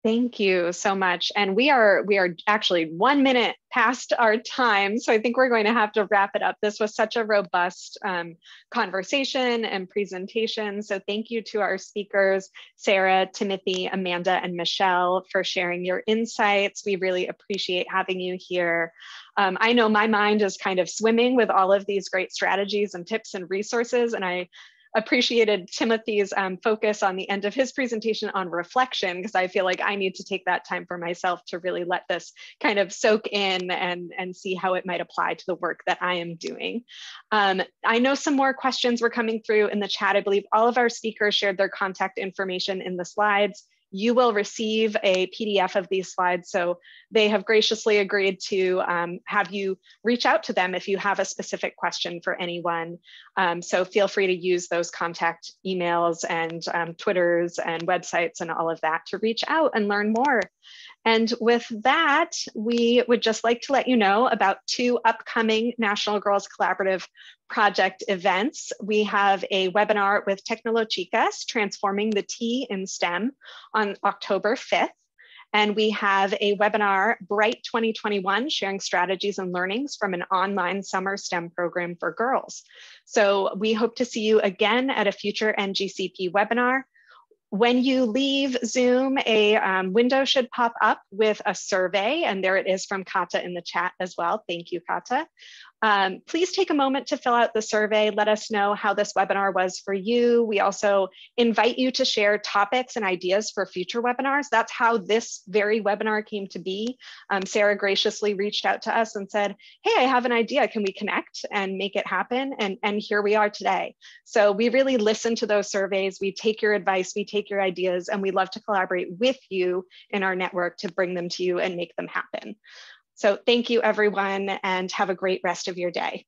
Thank you so much. And we are we are actually one minute past our time, so I think we're going to have to wrap it up. This was such a robust um, conversation and presentation. So thank you to our speakers, Sarah, Timothy, Amanda, and Michelle for sharing your insights. We really appreciate having you here. Um, I know my mind is kind of swimming with all of these great strategies and tips and resources, and I appreciated Timothy's um, focus on the end of his presentation on reflection, because I feel like I need to take that time for myself to really let this kind of soak in and, and see how it might apply to the work that I am doing. Um, I know some more questions were coming through in the chat. I believe all of our speakers shared their contact information in the slides you will receive a PDF of these slides. So they have graciously agreed to um, have you reach out to them if you have a specific question for anyone. Um, so feel free to use those contact emails and um, Twitters and websites and all of that to reach out and learn more. And with that, we would just like to let you know about two upcoming National Girls Collaborative project events. We have a webinar with Tecnolochicas, Transforming the T in STEM on October 5th. And we have a webinar, Bright 2021, sharing strategies and learnings from an online summer STEM program for girls. So we hope to see you again at a future NGCP webinar. When you leave Zoom, a um, window should pop up with a survey, and there it is from Kata in the chat as well. Thank you, Kata. Um, please take a moment to fill out the survey. Let us know how this webinar was for you. We also invite you to share topics and ideas for future webinars. That's how this very webinar came to be. Um, Sarah graciously reached out to us and said, hey, I have an idea. Can we connect and make it happen? And, and here we are today. So we really listen to those surveys. We take your advice, we take your ideas, and we love to collaborate with you in our network to bring them to you and make them happen. So thank you everyone and have a great rest of your day.